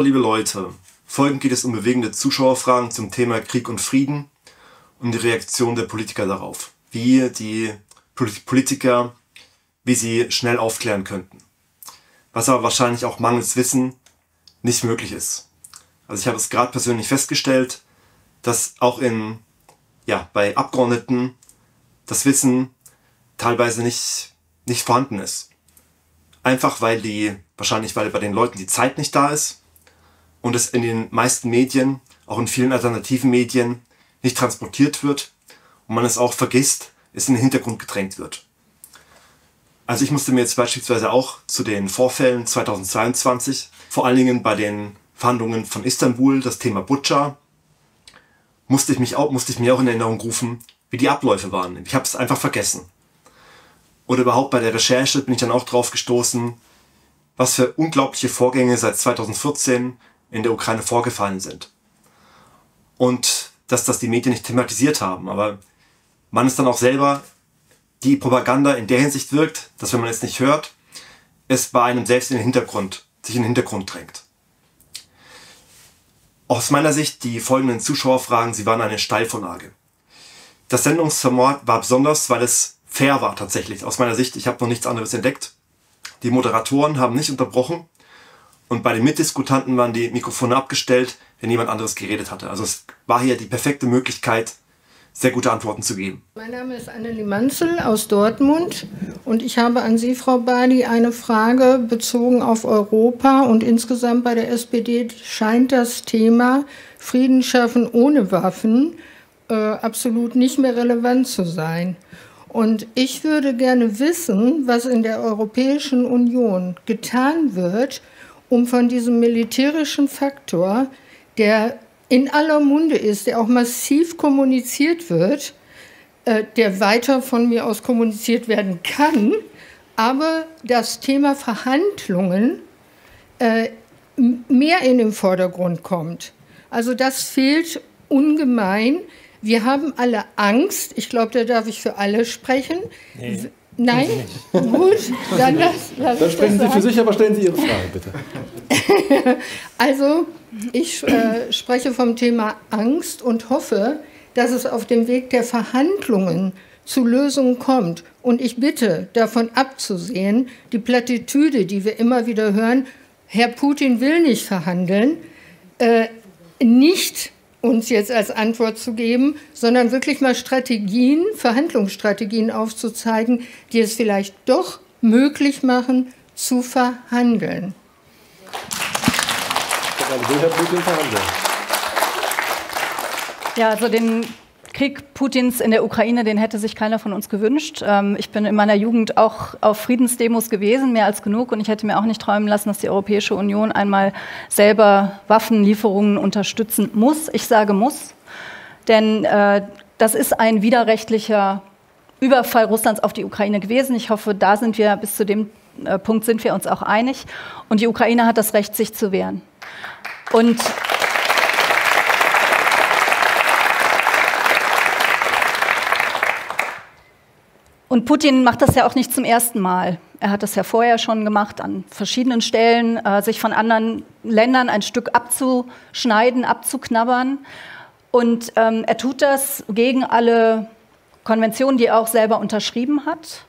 Liebe Leute, folgend geht es um bewegende Zuschauerfragen zum Thema Krieg und Frieden und die Reaktion der Politiker darauf. Wie die Politiker, wie sie schnell aufklären könnten. Was aber wahrscheinlich auch mangels Wissen nicht möglich ist. Also ich habe es gerade persönlich festgestellt, dass auch in, ja, bei Abgeordneten das Wissen teilweise nicht, nicht vorhanden ist. Einfach weil die, wahrscheinlich weil bei den Leuten die Zeit nicht da ist und es in den meisten Medien, auch in vielen alternativen Medien, nicht transportiert wird und man es auch vergisst, es in den Hintergrund gedrängt wird. Also ich musste mir jetzt beispielsweise auch zu den Vorfällen 2022, vor allen Dingen bei den Verhandlungen von Istanbul, das Thema Butcher, musste ich, mich auch, musste ich mir auch in Erinnerung rufen, wie die Abläufe waren. Ich habe es einfach vergessen. Oder überhaupt bei der Recherche bin ich dann auch drauf gestoßen, was für unglaubliche Vorgänge seit 2014 in der Ukraine vorgefallen sind. Und dass das die Medien nicht thematisiert haben. Aber man ist dann auch selber die Propaganda in der Hinsicht wirkt, dass wenn man es nicht hört, es bei einem selbst in den Hintergrund, sich in den Hintergrund drängt. Aus meiner Sicht die folgenden Zuschauerfragen, sie waren eine Steilvorlage. Das Sendungsformat war besonders, weil es fair war tatsächlich. Aus meiner Sicht, ich habe noch nichts anderes entdeckt. Die Moderatoren haben nicht unterbrochen und bei den Mitdiskutanten waren die Mikrofone abgestellt, wenn jemand anderes geredet hatte. Also es war hier die perfekte Möglichkeit, sehr gute Antworten zu geben. Mein Name ist Annelie Manzel aus Dortmund und ich habe an Sie, Frau Badi, eine Frage bezogen auf Europa und insgesamt bei der SPD scheint das Thema Frieden schaffen ohne Waffen äh, absolut nicht mehr relevant zu sein. Und ich würde gerne wissen, was in der Europäischen Union getan wird, um von diesem militärischen Faktor, der in aller Munde ist, der auch massiv kommuniziert wird, äh, der weiter von mir aus kommuniziert werden kann, aber das Thema Verhandlungen äh, mehr in den Vordergrund kommt. Also das fehlt ungemein. Wir haben alle Angst. Ich glaube, da darf ich für alle sprechen. Nee. Nein? Gut, dann, das, lass dann sprechen Sie für sich, aber stellen Sie Ihre Frage, bitte. also, ich äh, spreche vom Thema Angst und hoffe, dass es auf dem Weg der Verhandlungen zu Lösungen kommt. Und ich bitte davon abzusehen, die Plattitüde, die wir immer wieder hören, Herr Putin will nicht verhandeln, äh, nicht uns jetzt als Antwort zu geben, sondern wirklich mal Strategien, Verhandlungsstrategien aufzuzeigen, die es vielleicht doch möglich machen, zu verhandeln. Ja, also den Krieg Putins in der Ukraine, den hätte sich keiner von uns gewünscht. Ähm, ich bin in meiner Jugend auch auf Friedensdemos gewesen, mehr als genug. Und ich hätte mir auch nicht träumen lassen, dass die Europäische Union einmal selber Waffenlieferungen unterstützen muss. Ich sage muss, denn äh, das ist ein widerrechtlicher Überfall Russlands auf die Ukraine gewesen. Ich hoffe, da sind wir bis zu dem äh, Punkt sind wir uns auch einig. Und die Ukraine hat das Recht, sich zu wehren. Und Und Putin macht das ja auch nicht zum ersten Mal. Er hat das ja vorher schon gemacht, an verschiedenen Stellen, äh, sich von anderen Ländern ein Stück abzuschneiden, abzuknabbern. Und ähm, er tut das gegen alle Konventionen, die er auch selber unterschrieben hat.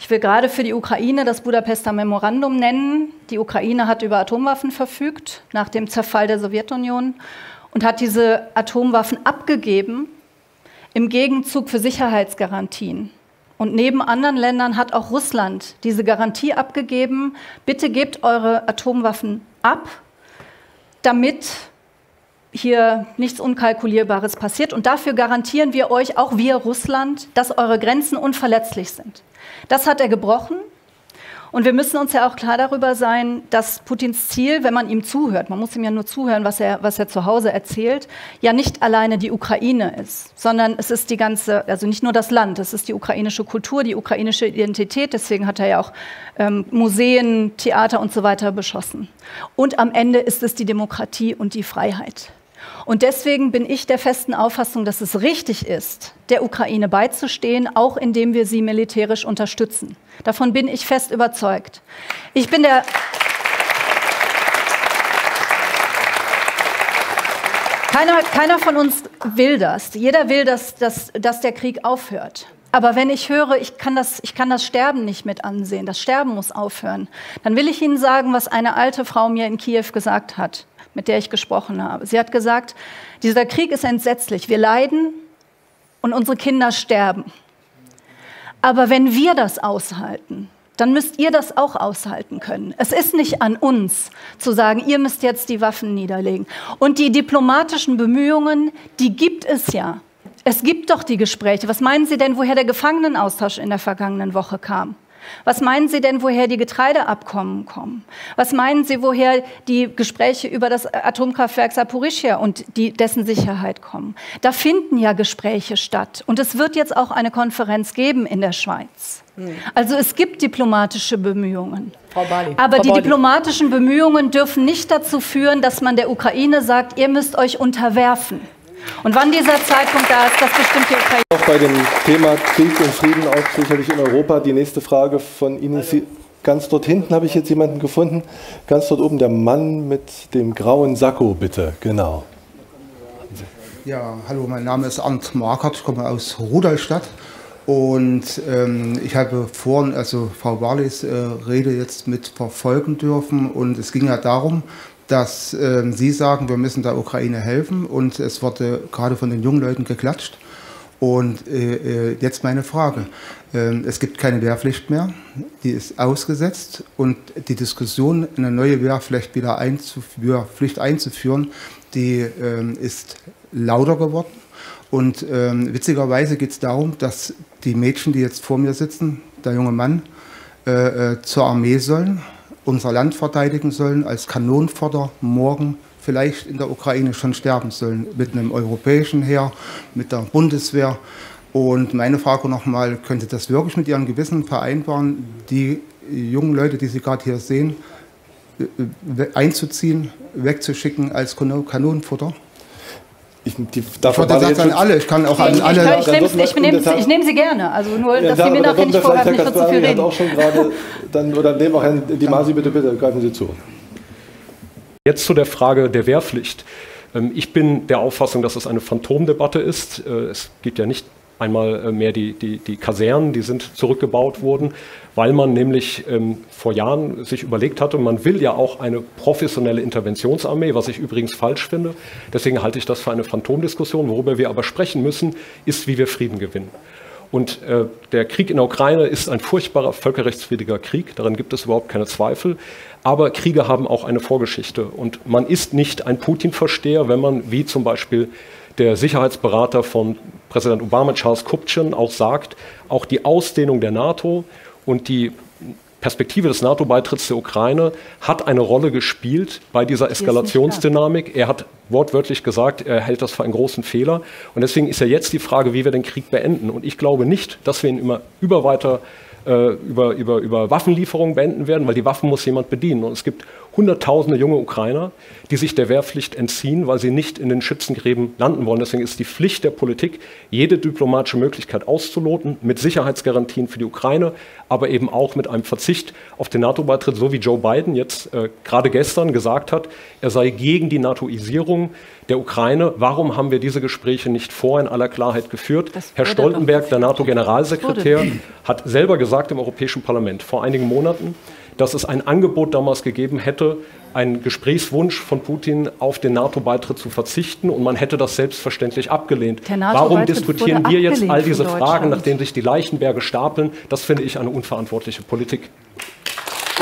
Ich will gerade für die Ukraine das Budapester Memorandum nennen. Die Ukraine hat über Atomwaffen verfügt nach dem Zerfall der Sowjetunion und hat diese Atomwaffen abgegeben im Gegenzug für Sicherheitsgarantien. Und neben anderen Ländern hat auch Russland diese Garantie abgegeben, bitte gebt eure Atomwaffen ab, damit hier nichts Unkalkulierbares passiert. Und dafür garantieren wir euch, auch wir Russland, dass eure Grenzen unverletzlich sind. Das hat er gebrochen. Und wir müssen uns ja auch klar darüber sein, dass Putins Ziel, wenn man ihm zuhört, man muss ihm ja nur zuhören, was er, was er zu Hause erzählt, ja nicht alleine die Ukraine ist, sondern es ist die ganze, also nicht nur das Land, es ist die ukrainische Kultur, die ukrainische Identität. Deswegen hat er ja auch ähm, Museen, Theater und so weiter beschossen. Und am Ende ist es die Demokratie und die Freiheit. Und deswegen bin ich der festen Auffassung, dass es richtig ist, der Ukraine beizustehen, auch indem wir sie militärisch unterstützen. Davon bin ich fest überzeugt. Ich bin der Keiner, keiner von uns will das. Jeder will, dass, dass, dass der Krieg aufhört. Aber wenn ich höre, ich kann, das, ich kann das Sterben nicht mit ansehen, das Sterben muss aufhören, dann will ich Ihnen sagen, was eine alte Frau mir in Kiew gesagt hat, mit der ich gesprochen habe. Sie hat gesagt, dieser Krieg ist entsetzlich, wir leiden und unsere Kinder sterben. Aber wenn wir das aushalten, dann müsst ihr das auch aushalten können. Es ist nicht an uns zu sagen, ihr müsst jetzt die Waffen niederlegen. Und die diplomatischen Bemühungen, die gibt es ja. Es gibt doch die Gespräche. Was meinen Sie denn, woher der Gefangenenaustausch in der vergangenen Woche kam? Was meinen Sie denn, woher die Getreideabkommen kommen? Was meinen Sie, woher die Gespräche über das Atomkraftwerk Saporischia und die, dessen Sicherheit kommen? Da finden ja Gespräche statt. Und es wird jetzt auch eine Konferenz geben in der Schweiz. Hm. Also es gibt diplomatische Bemühungen. Aber Frau die Bali. diplomatischen Bemühungen dürfen nicht dazu führen, dass man der Ukraine sagt, ihr müsst euch unterwerfen. Und wann dieser Zeitpunkt da ist, das bestimmt die Ukraine. Auch bei dem Thema Krieg und Frieden, auch sicherlich in Europa, die nächste Frage von Ihnen. Sie, ganz dort hinten habe ich jetzt jemanden gefunden. Ganz dort oben der Mann mit dem grauen Sakko, bitte. Genau. Ja, hallo, mein Name ist Arndt Markert, ich komme aus Rudolstadt. Und ähm, ich habe vorhin, also Frau Warles äh, Rede jetzt mit verfolgen dürfen. Und es ging ja darum, dass äh, Sie sagen, wir müssen der Ukraine helfen und es wurde gerade von den jungen Leuten geklatscht. Und äh, äh jetzt meine Frage. Ähm, es gibt keine Wehrpflicht mehr, die ist ausgesetzt und die Diskussion, eine neue Wehrpflicht wieder einzuführen, Pflicht einzuführen, die ähm, ist lauter geworden. Und ähm, witzigerweise geht es darum, dass die Mädchen, die jetzt vor mir sitzen, der junge Mann, äh, äh zur Armee sollen unser Land verteidigen sollen, als Kanonenfutter morgen vielleicht in der Ukraine schon sterben sollen, mit einem europäischen Heer, mit der Bundeswehr. Und meine Frage nochmal, könnte das wirklich mit Ihrem Gewissen vereinbaren, die jungen Leute, die Sie gerade hier sehen, einzuziehen, wegzuschicken als Kanonenfutter? Ich, die, ich wollte das an alle. Ich kann auch an ich, alle. Ich, ich, ich, ich nehme nehm sie gerne. Also nur, ja, dass da, Sie mir nachher nicht vorwerfen, nicht zu viel reden. Auch schon gerade, dann, oder nehmen auch Herrn Dimasi, bitte, bitte, greifen Sie zu. Jetzt zu der Frage der Wehrpflicht. Ähm, ich bin der Auffassung, dass es eine Phantomdebatte ist. Äh, es gibt ja nicht einmal äh, mehr die, die, die Kasernen, die sind zurückgebaut worden, weil man nämlich ähm, vor Jahren sich überlegt hatte, man will ja auch eine professionelle Interventionsarmee, was ich übrigens falsch finde. Deswegen halte ich das für eine Phantomdiskussion. Worüber wir aber sprechen müssen, ist, wie wir Frieden gewinnen. Und äh, der Krieg in der Ukraine ist ein furchtbarer völkerrechtswidriger Krieg, daran gibt es überhaupt keine Zweifel. Aber Kriege haben auch eine Vorgeschichte. Und man ist nicht ein Putin-Versteher, wenn man, wie zum Beispiel der Sicherheitsberater von Präsident Obama, Charles Kupchan, auch sagt, auch die Ausdehnung der NATO und die Perspektive des NATO-Beitritts der Ukraine hat eine Rolle gespielt bei dieser Eskalationsdynamik. Er hat wortwörtlich gesagt, er hält das für einen großen Fehler. Und deswegen ist ja jetzt die Frage, wie wir den Krieg beenden. Und ich glaube nicht, dass wir ihn immer über weiter über, über, über Waffenlieferungen beenden werden, weil die Waffen muss jemand bedienen. Und es gibt Hunderttausende junge Ukrainer, die sich der Wehrpflicht entziehen, weil sie nicht in den Schützengräben landen wollen. Deswegen ist die Pflicht der Politik, jede diplomatische Möglichkeit auszuloten, mit Sicherheitsgarantien für die Ukraine, aber eben auch mit einem Verzicht auf den NATO-Beitritt, so wie Joe Biden jetzt äh, gerade gestern gesagt hat, er sei gegen die NATOisierung der Ukraine. Warum haben wir diese Gespräche nicht vor in aller Klarheit geführt? Herr Stoltenberg, der NATO-Generalsekretär, hat selber gesagt im Europäischen Parlament vor einigen Monaten, dass es ein Angebot damals gegeben hätte, einen Gesprächswunsch von Putin auf den NATO-Beitritt zu verzichten und man hätte das selbstverständlich abgelehnt. Warum diskutieren wir jetzt all diese Fragen, nachdem sich die Leichenberge stapeln? Das finde ich eine unverantwortliche Politik.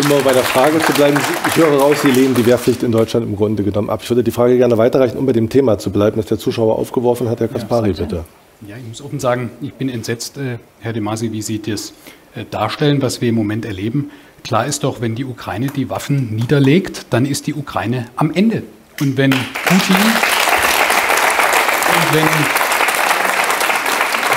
Mal bei der Frage zu bleiben, ich höre raus, Sie lehnen die Wehrpflicht in Deutschland im Grunde genommen ab. Ich würde die Frage gerne weiterreichen, um bei dem Thema zu bleiben, das der Zuschauer aufgeworfen hat. Herr Kaspari, ja, bitte. Ja, ich muss offen sagen, ich bin entsetzt, äh, Herr De Masi, wie Sie das äh, darstellen, was wir im Moment erleben. Klar ist doch, wenn die Ukraine die Waffen niederlegt, dann ist die Ukraine am Ende. Und wenn Putin, und wenn,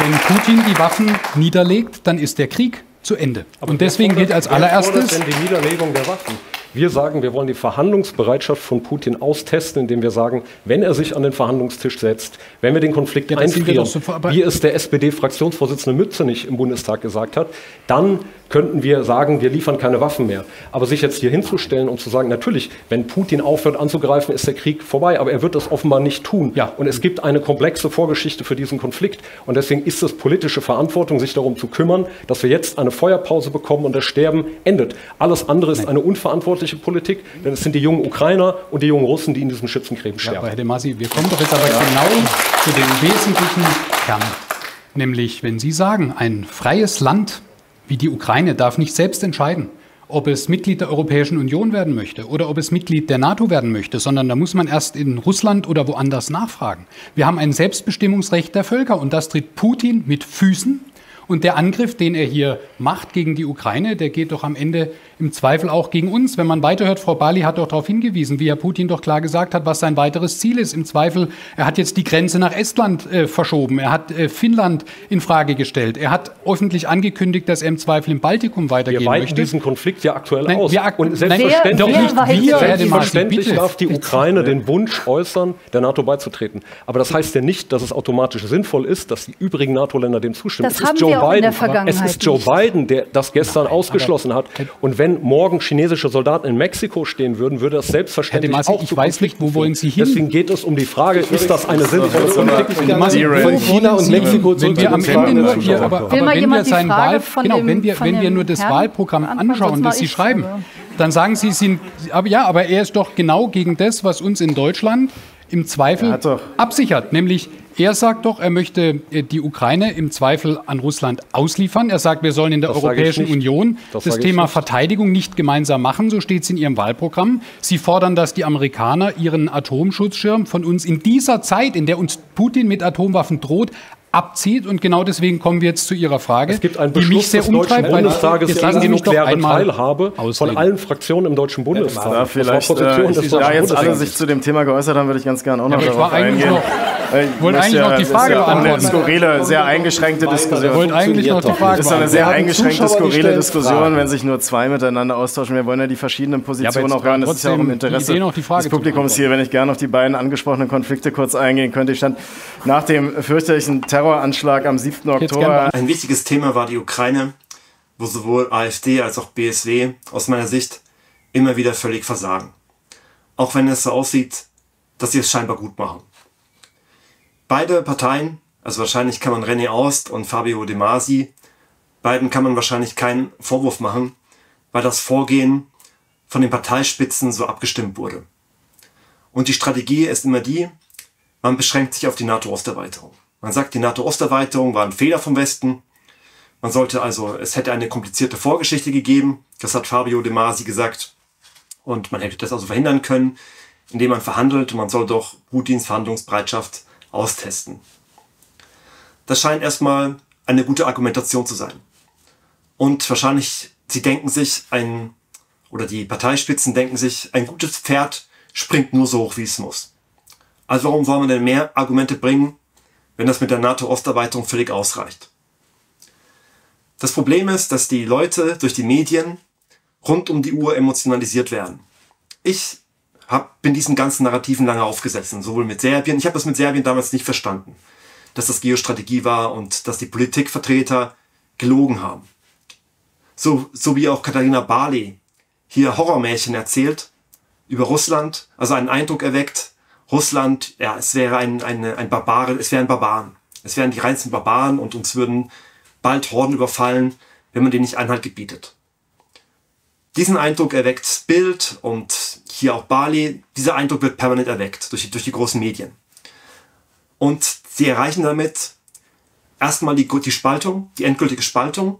wenn Putin die Waffen niederlegt, dann ist der Krieg zu Ende. Aber und deswegen gilt als allererstes. Denn die Niederlegung der Waffen? Wir sagen, wir wollen die Verhandlungsbereitschaft von Putin austesten, indem wir sagen, wenn er sich an den Verhandlungstisch setzt, wenn wir den Konflikt ja, einfrieren, so, wie es der SPD-Fraktionsvorsitzende Mützenich im Bundestag gesagt hat, dann könnten wir sagen, wir liefern keine Waffen mehr. Aber sich jetzt hier hinzustellen und zu sagen, natürlich, wenn Putin aufhört anzugreifen, ist der Krieg vorbei, aber er wird das offenbar nicht tun. Ja. Und es gibt eine komplexe Vorgeschichte für diesen Konflikt. Und deswegen ist es politische Verantwortung, sich darum zu kümmern, dass wir jetzt eine Feuerpause bekommen und das Sterben endet. Alles andere ist eine unverantwortliche Politik, denn es sind die jungen Ukrainer und die jungen Russen, die in diesen Schützengräben sterben. Ja, Herr De Masi, wir kommen doch jetzt aber ja. genau zu dem wesentlichen Kern. Nämlich, wenn Sie sagen, ein freies Land wie die Ukraine darf nicht selbst entscheiden, ob es Mitglied der Europäischen Union werden möchte oder ob es Mitglied der NATO werden möchte, sondern da muss man erst in Russland oder woanders nachfragen. Wir haben ein Selbstbestimmungsrecht der Völker und das tritt Putin mit Füßen. Und der Angriff, den er hier macht gegen die Ukraine, der geht doch am Ende im Zweifel auch gegen uns. Wenn man weiterhört, Frau Bali hat doch darauf hingewiesen, wie Herr Putin doch klar gesagt hat, was sein weiteres Ziel ist. Im Zweifel, er hat jetzt die Grenze nach Estland äh, verschoben, er hat äh, Finnland in Frage gestellt, er hat öffentlich angekündigt, dass er im Zweifel im Baltikum weitergehen wir weiten möchte. diesen Konflikt ja aktuell nein, aus. Wir Und selbstverständlich, wer, wer nicht wir, selbstverständlich darf die Ukraine den Wunsch äußern, der NATO beizutreten. Aber das heißt ja nicht, dass es automatisch sinnvoll ist, dass die übrigen NATO-Länder dem zustimmen. Das es ist Joe Biden. Es ist Joe Biden, der das gestern Nein, ausgeschlossen hat. Und wenn morgen Chinesen chinesische Soldaten in Mexiko stehen würden, würde das selbstverständlich Masi, auch Ich weiß nicht, wo wollen Sie hin? Deswegen geht es um die Frage, ist das eine sinnvolle Politik? Von China und Mexiko wenn wir am Ende nur hier, aber, aber wenn wir sein Wahl, genau, wenn wir, wenn wir nur das Wahlprogramm anschauen, das Sie schreiben, dann sagen Sie, sind, aber ja, aber er ist doch genau gegen das, was uns in Deutschland im Zweifel absichert, nämlich er sagt doch, er möchte äh, die Ukraine im Zweifel an Russland ausliefern. Er sagt, wir sollen in der das Europäischen Union das, das Thema nicht. Verteidigung nicht gemeinsam machen. So steht es in Ihrem Wahlprogramm. Sie fordern, dass die Amerikaner ihren Atomschutzschirm von uns in dieser Zeit, in der uns Putin mit Atomwaffen droht, abzieht. Und genau deswegen kommen wir jetzt zu Ihrer Frage, es gibt einen Beschluss die mich sehr umtreibt. Des Bundestages Sie mich nukleare Teilhabe von allen Fraktionen im Deutschen Bundestag. Ja, vielleicht, äh, da jetzt alle sich zu dem Thema geäußert haben, würde ich ganz gerne auch noch ja, darauf eingehen. Noch, ich wollte eigentlich noch die Frage beantworten. Eine skurrile, sehr eingeschränkte Diskussion. Ich wollte eigentlich noch die Frage Das ist eine sehr eingeschränkte, skurrile Diskussion, wenn sich nur zwei miteinander austauschen. Wir wollen ja die verschiedenen Positionen auch hören. Das ist ja auch im Interesse des Publikums hier. Wenn ich gerne auf die beiden angesprochenen Konflikte kurz eingehen könnte. Ich stand nach dem fürchterlichen Terroranschlag am 7. Oktober. Ein wichtiges Thema war die Ukraine, wo sowohl AfD als auch BSW aus meiner Sicht immer wieder völlig versagen. Auch wenn es so aussieht, dass sie es scheinbar gut machen. Beide Parteien, also wahrscheinlich kann man René Aust und Fabio De Masi, beiden kann man wahrscheinlich keinen Vorwurf machen, weil das Vorgehen von den Parteispitzen so abgestimmt wurde. Und die Strategie ist immer die, man beschränkt sich auf die NATO-Osterweiterung. Man sagt, die NATO-Osterweiterung war ein Fehler vom Westen. Man sollte also, es hätte eine komplizierte Vorgeschichte gegeben. Das hat Fabio De Masi gesagt. Und man hätte das also verhindern können, indem man verhandelt. Und man soll doch Putins Verhandlungsbereitschaft austesten. Das scheint erstmal eine gute Argumentation zu sein. Und wahrscheinlich, sie denken sich, ein, oder die Parteispitzen denken sich, ein gutes Pferd springt nur so hoch, wie es muss. Also warum wollen wir denn mehr Argumente bringen, wenn das mit der NATO-Osterweiterung völlig ausreicht? Das Problem ist, dass die Leute durch die Medien rund um die Uhr emotionalisiert werden. Ich hab, bin diesen ganzen Narrativen lange aufgesetzt, sowohl mit Serbien. Ich habe das mit Serbien damals nicht verstanden, dass das Geostrategie war und dass die Politikvertreter gelogen haben. So, so wie auch Katharina Barley hier Horrormärchen erzählt über Russland, also einen Eindruck erweckt, Russland, ja, es wäre ein, ein, ein Barbare, es wären Barbaren. Es wären die reinsten Barbaren und uns würden bald Horden überfallen, wenn man denen nicht Einhalt gebietet. Diesen Eindruck erweckt Bild und hier auch Bali. Dieser Eindruck wird permanent erweckt durch die, durch die großen Medien. Und sie erreichen damit erstmal die, die Spaltung, die endgültige Spaltung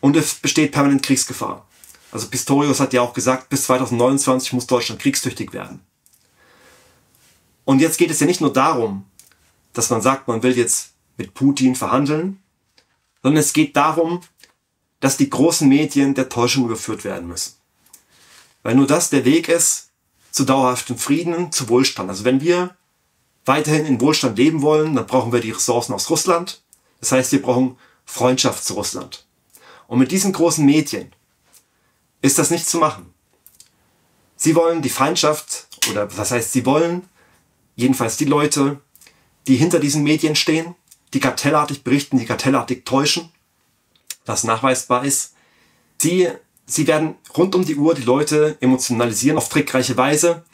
und es besteht permanent Kriegsgefahr. Also Pistorius hat ja auch gesagt, bis 2029 muss Deutschland kriegstüchtig werden. Und jetzt geht es ja nicht nur darum, dass man sagt, man will jetzt mit Putin verhandeln, sondern es geht darum, dass die großen Medien der Täuschung überführt werden müssen. Weil nur das der Weg ist zu dauerhaftem Frieden, zu Wohlstand. Also wenn wir weiterhin in Wohlstand leben wollen, dann brauchen wir die Ressourcen aus Russland. Das heißt, wir brauchen Freundschaft zu Russland. Und mit diesen großen Medien ist das nicht zu machen. Sie wollen die Feindschaft, oder das heißt, sie wollen jedenfalls die Leute, die hinter diesen Medien stehen, die kartellartig berichten, die kartellartig täuschen, das nachweisbar ist, Sie, sie werden rund um die Uhr die Leute emotionalisieren auf trickreiche Weise,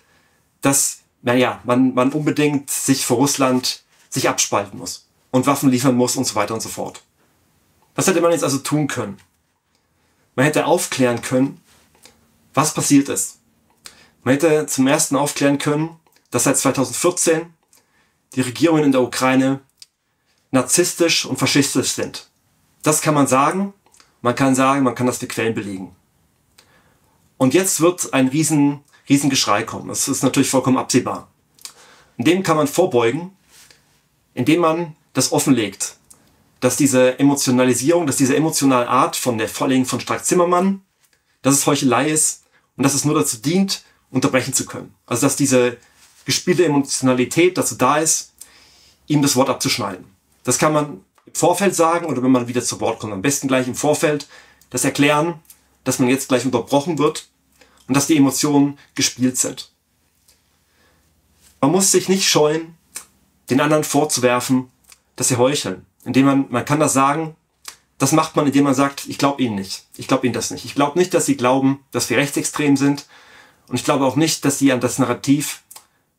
dass, naja, man, man unbedingt sich vor Russland sich abspalten muss und Waffen liefern muss und so weiter und so fort. Was hätte man jetzt also tun können? Man hätte aufklären können, was passiert ist. Man hätte zum ersten aufklären können, dass seit 2014 die Regierungen in der Ukraine narzisstisch und faschistisch sind. Das kann man sagen. Man kann sagen, man kann das mit Quellen belegen. Und jetzt wird ein riesen, riesen Geschrei kommen. Das ist natürlich vollkommen absehbar. Und dem kann man vorbeugen, indem man das offenlegt, dass diese Emotionalisierung, dass diese emotionale Art von der Vorlegung von Strack Zimmermann, dass es Heuchelei ist und dass es nur dazu dient, unterbrechen zu können. Also dass diese gespielte Emotionalität dazu da ist, ihm das Wort abzuschneiden. Das kann man im Vorfeld sagen oder wenn man wieder zu Wort kommt. Am besten gleich im Vorfeld das erklären, dass man jetzt gleich unterbrochen wird und dass die Emotionen gespielt sind. Man muss sich nicht scheuen, den anderen vorzuwerfen, dass sie heucheln. Indem man, man kann das sagen, das macht man, indem man sagt, ich glaube ihnen nicht. Ich glaube ihnen das nicht. Ich glaube nicht, dass sie glauben, dass wir rechtsextrem sind. Und ich glaube auch nicht, dass sie an das Narrativ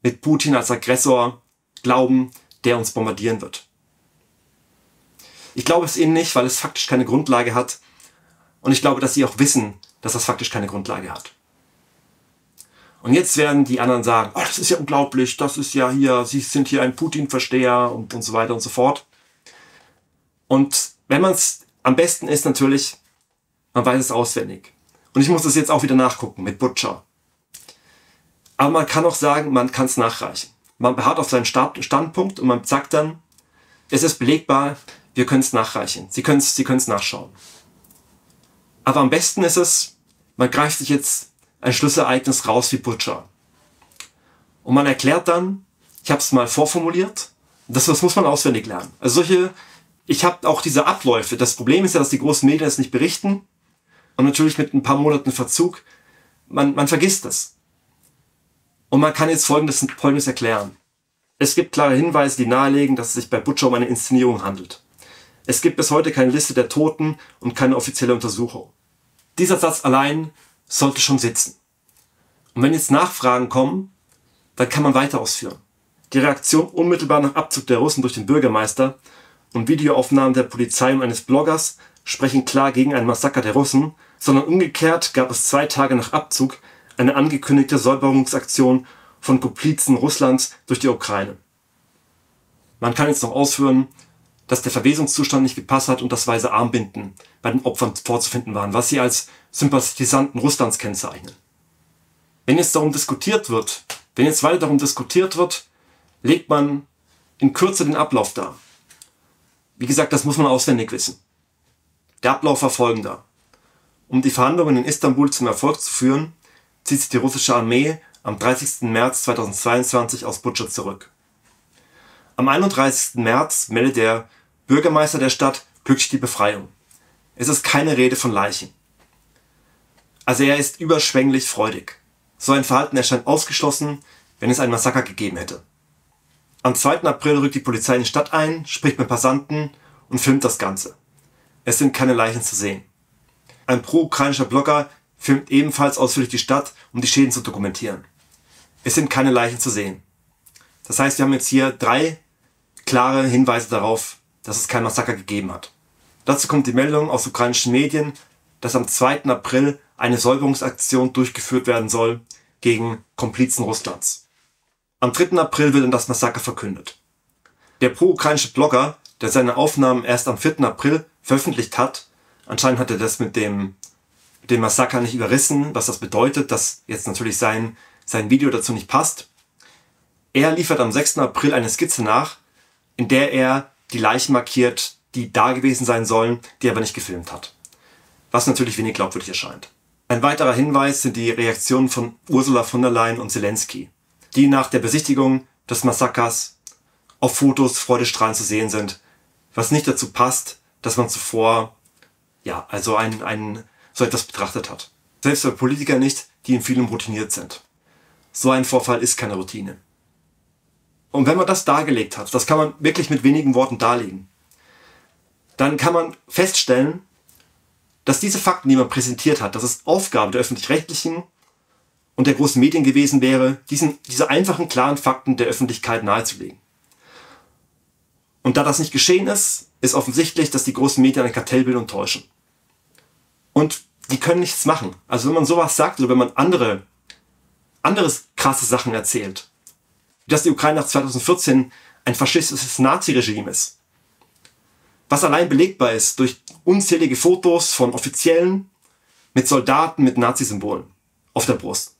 mit Putin als Aggressor glauben, der uns bombardieren wird. Ich glaube es ihnen nicht, weil es faktisch keine Grundlage hat. Und ich glaube, dass sie auch wissen, dass das faktisch keine Grundlage hat. Und jetzt werden die anderen sagen, oh, das ist ja unglaublich, das ist ja hier, sie sind hier ein Putin-Versteher und, und so weiter und so fort. Und wenn man es, am besten ist natürlich, man weiß es auswendig. Und ich muss das jetzt auch wieder nachgucken mit Butcher. Aber man kann auch sagen, man kann es nachreichen. Man beharrt auf seinen Standpunkt und man sagt dann, es ist belegbar, wir können es nachreichen. Sie können es Sie nachschauen. Aber am besten ist es, man greift sich jetzt ein Schlüsselereignis raus wie Butcher. Und man erklärt dann, ich habe es mal vorformuliert, das, das muss man auswendig lernen. Also solche, ich habe auch diese Abläufe. Das Problem ist ja, dass die großen Medien es nicht berichten. Und natürlich mit ein paar Monaten Verzug, man, man vergisst es. Und man kann jetzt Folgendes, Folgendes erklären. Es gibt klare Hinweise, die nahelegen, dass es sich bei Butcher um eine Inszenierung handelt. Es gibt bis heute keine Liste der Toten und keine offizielle Untersuchung. Dieser Satz allein sollte schon sitzen. Und wenn jetzt Nachfragen kommen, dann kann man weiter ausführen. Die Reaktion unmittelbar nach Abzug der Russen durch den Bürgermeister und Videoaufnahmen der Polizei und eines Bloggers sprechen klar gegen ein Massaker der Russen, sondern umgekehrt gab es zwei Tage nach Abzug eine angekündigte Säuberungsaktion von Komplizen Russlands durch die Ukraine. Man kann jetzt noch ausführen, dass der Verwesungszustand nicht gepasst hat und dass weiße Armbinden bei den Opfern vorzufinden waren, was sie als Sympathisanten Russlands kennzeichnen. Wenn jetzt darum diskutiert wird, wenn jetzt weiter darum diskutiert wird, legt man in Kürze den Ablauf dar. Wie gesagt, das muss man auswendig wissen. Der Ablauf war folgender. Um die Verhandlungen in Istanbul zum Erfolg zu führen, zieht sich die russische Armee am 30. März 2022 aus Butscha zurück. Am 31. März meldet der Bürgermeister der Stadt glücklich die Befreiung. Es ist keine Rede von Leichen. Also er ist überschwänglich freudig. So ein Verhalten erscheint ausgeschlossen, wenn es ein Massaker gegeben hätte. Am 2. April rückt die Polizei in die Stadt ein, spricht mit Passanten und filmt das Ganze. Es sind keine Leichen zu sehen. Ein pro-ukrainischer Blogger filmt ebenfalls ausführlich die Stadt, um die Schäden zu dokumentieren. Es sind keine Leichen zu sehen. Das heißt, wir haben jetzt hier drei klare Hinweise darauf, dass es kein Massaker gegeben hat. Dazu kommt die Meldung aus ukrainischen Medien, dass am 2. April eine Säuberungsaktion durchgeführt werden soll gegen Komplizen Russlands. Am 3. April wird dann das Massaker verkündet. Der pro-ukrainische Blogger, der seine Aufnahmen erst am 4. April veröffentlicht hat, anscheinend hat er das mit dem, dem Massaker nicht überrissen, was das bedeutet, dass jetzt natürlich sein, sein Video dazu nicht passt. Er liefert am 6. April eine Skizze nach, in der er die Leichen markiert, die da gewesen sein sollen, die er aber nicht gefilmt hat. Was natürlich wenig glaubwürdig erscheint. Ein weiterer Hinweis sind die Reaktionen von Ursula von der Leyen und Zelensky, die nach der Besichtigung des Massakers auf Fotos freudestrahlend zu sehen sind, was nicht dazu passt, dass man zuvor, ja, also ein, ein, so etwas betrachtet hat. Selbst bei Politikern nicht, die in vielem routiniert sind. So ein Vorfall ist keine Routine. Und wenn man das dargelegt hat, das kann man wirklich mit wenigen Worten darlegen, dann kann man feststellen, dass diese Fakten, die man präsentiert hat, dass es Aufgabe der öffentlich-rechtlichen und der großen Medien gewesen wäre, diesen, diese einfachen, klaren Fakten der Öffentlichkeit nahezulegen. Und da das nicht geschehen ist, ist offensichtlich, dass die großen Medien ein Kartellbildung täuschen. Und die können nichts machen. Also wenn man sowas sagt oder wenn man andere, anderes krasse Sachen erzählt, dass die Ukraine nach 2014 ein faschistisches Naziregime ist, was allein belegbar ist durch unzählige Fotos von Offiziellen mit Soldaten mit Nazisymbolen auf der Brust.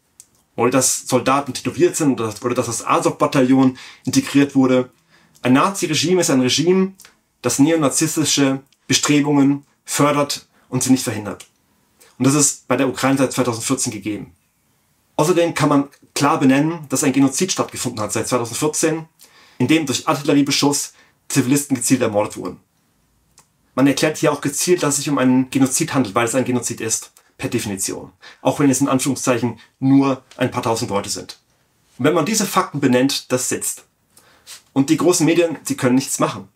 Oder dass Soldaten tätowiert sind oder, oder dass das Azov-Bataillon integriert wurde. Ein Nazi-Regime ist ein Regime, das neonazistische Bestrebungen fördert und sie nicht verhindert. Und das ist bei der Ukraine seit 2014 gegeben. Außerdem kann man klar benennen, dass ein Genozid stattgefunden hat seit 2014, in dem durch Artilleriebeschuss Zivilisten gezielt ermordet wurden. Man erklärt hier auch gezielt, dass es sich um einen Genozid handelt, weil es ein Genozid ist, per Definition. Auch wenn es in Anführungszeichen nur ein paar tausend Leute sind. Und wenn man diese Fakten benennt, das sitzt. Und die großen Medien, sie können nichts machen.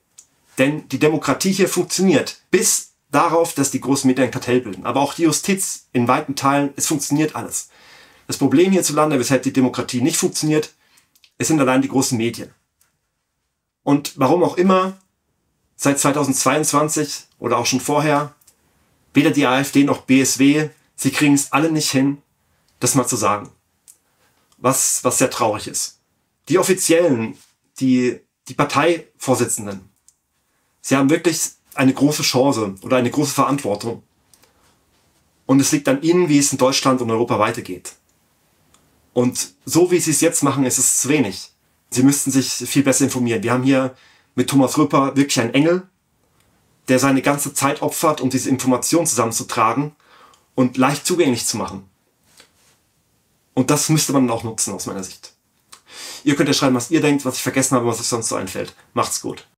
Denn die Demokratie hier funktioniert, bis darauf, dass die großen Medien ein Kartell bilden. Aber auch die Justiz in weiten Teilen, es funktioniert alles. Das Problem hierzulande, weshalb die Demokratie nicht funktioniert, es sind allein die großen Medien. Und warum auch immer, seit 2022 oder auch schon vorher, weder die AfD noch BSW, sie kriegen es alle nicht hin, das mal zu sagen. Was, was sehr traurig ist. Die Offiziellen, die, die Parteivorsitzenden, sie haben wirklich eine große Chance oder eine große Verantwortung. Und es liegt an ihnen, wie es in Deutschland und Europa weitergeht. Und so wie sie es jetzt machen, ist es zu wenig. Sie müssten sich viel besser informieren. Wir haben hier mit Thomas Rüpper wirklich ein Engel, der seine ganze Zeit opfert, um diese Informationen zusammenzutragen und leicht zugänglich zu machen. Und das müsste man auch nutzen aus meiner Sicht. Ihr könnt ja schreiben, was ihr denkt, was ich vergessen habe, was euch sonst so einfällt. Macht's gut.